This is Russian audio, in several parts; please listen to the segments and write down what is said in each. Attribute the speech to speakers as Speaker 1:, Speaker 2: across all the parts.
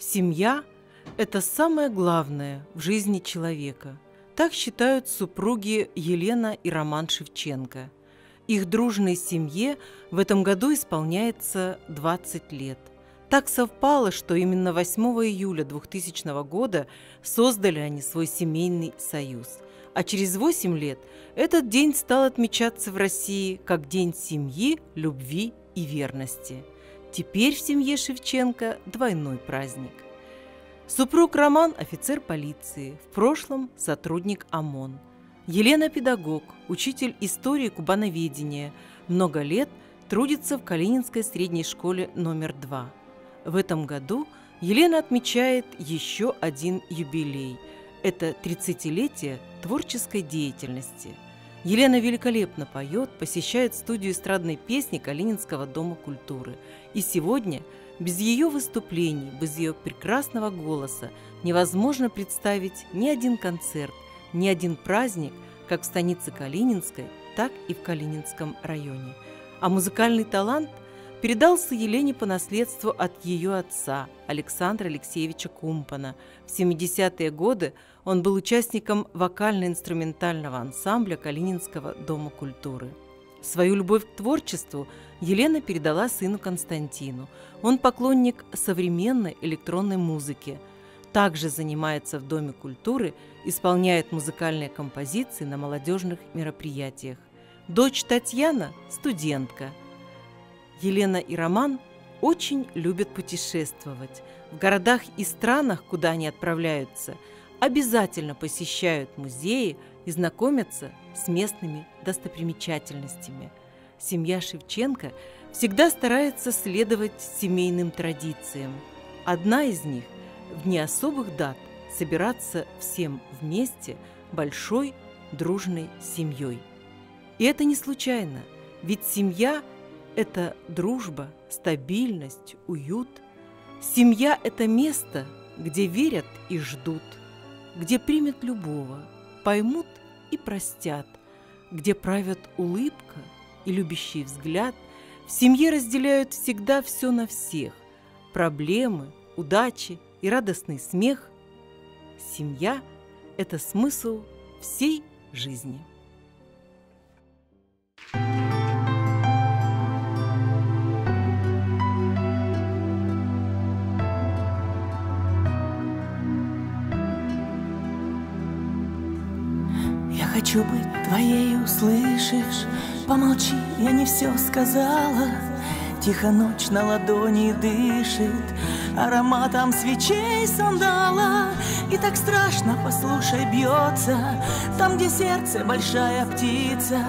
Speaker 1: Семья – это самое главное в жизни человека. Так считают супруги Елена и Роман Шевченко. Их дружной семье в этом году исполняется 20 лет. Так совпало, что именно 8 июля 2000 года создали они свой семейный союз. А через 8 лет этот день стал отмечаться в России как День семьи, любви и верности. Теперь в семье Шевченко двойной праздник. Супруг Роман – офицер полиции, в прошлом – сотрудник ОМОН. Елена – педагог, учитель истории кубановедения, много лет трудится в Калининской средней школе номер два. В этом году Елена отмечает еще один юбилей – это 30-летие творческой деятельности. Елена великолепно поет, посещает студию эстрадной песни Калининского дома культуры. И сегодня – без ее выступлений, без ее прекрасного голоса невозможно представить ни один концерт, ни один праздник, как в станице Калининской, так и в Калининском районе. А музыкальный талант передался Елене по наследству от ее отца Александра Алексеевича Кумпана. В 70-е годы он был участником вокально-инструментального ансамбля Калининского дома культуры. Свою любовь к творчеству Елена передала сыну Константину. Он поклонник современной электронной музыки. Также занимается в Доме культуры, исполняет музыкальные композиции на молодежных мероприятиях. Дочь Татьяна – студентка. Елена и Роман очень любят путешествовать. В городах и странах, куда они отправляются, обязательно посещают музеи и знакомятся с местными достопримечательностями. Семья Шевченко всегда старается следовать семейным традициям. Одна из них – в дни особых дат собираться всем вместе большой дружной семьей. И это не случайно, ведь семья – это дружба, стабильность, уют. Семья – это место, где верят и ждут, где примут любого, поймут и простят, где правят улыбка и любящий взгляд, в семье разделяют всегда все на всех – проблемы, удачи и радостный смех. Семья – это смысл всей жизни.
Speaker 2: Хочу быть твоей, услышишь? Помолчи, я не все сказала. Тихо ночь на ладони дышит. Ароматом свечей сандала. И так страшно, послушай, бьется Там, где сердце большая птица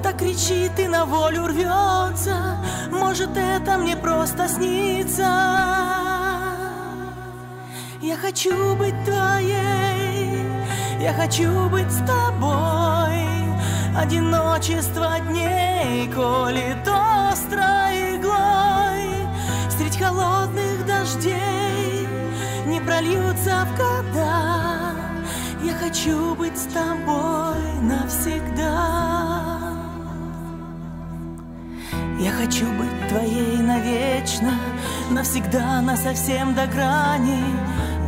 Speaker 2: Так кричит и на волю рвется Может, это мне просто снится. Я хочу быть твоей я хочу быть с тобой. Одиночество дней колет острой иглой. Средь холодных дождей Не прольются в года. Я хочу быть с тобой навсегда. Я хочу быть твоей навечно Навсегда, насовсем до грани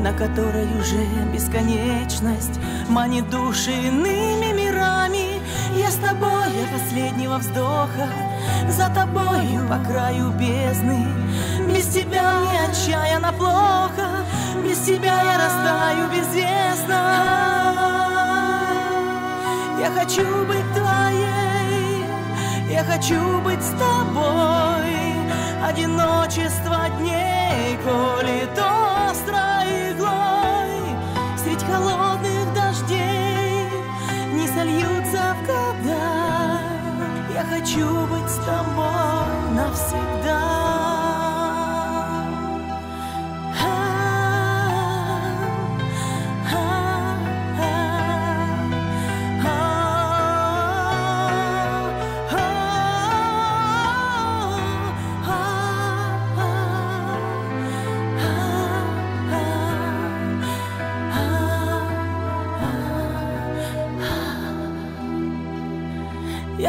Speaker 2: на которой уже бесконечность манит души иными мирами. Я с тобой до последнего вздоха, за тобою по краю бездны. Без тебя мне отчаянно плохо, без тебя я растаю безвестно. Я хочу быть твоей, я хочу быть с тобой. Одиночество дней, коли то тобой навсегда.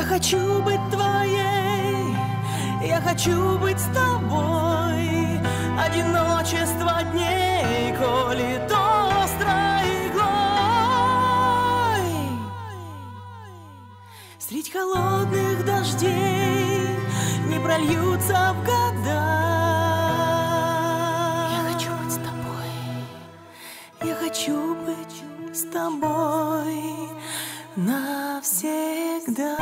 Speaker 2: хочу быть твоей, я хочу быть с тобой. Одиночество дней, коли то острой иглой. Средь холодных дождей не прольются в года. Я хочу быть с тобой. Я хочу быть с тобой навсегда.